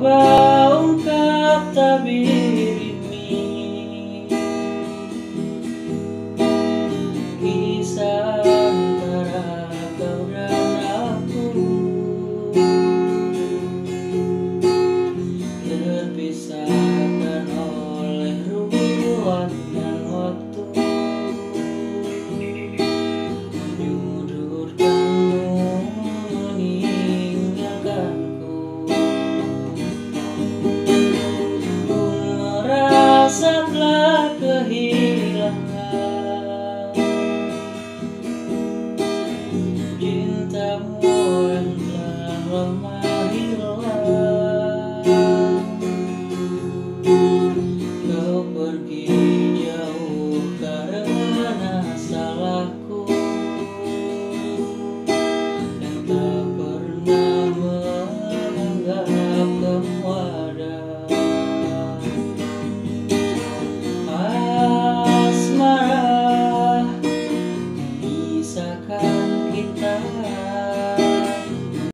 Bau kata tabir ini Kisah Rumah hilang Kau pergi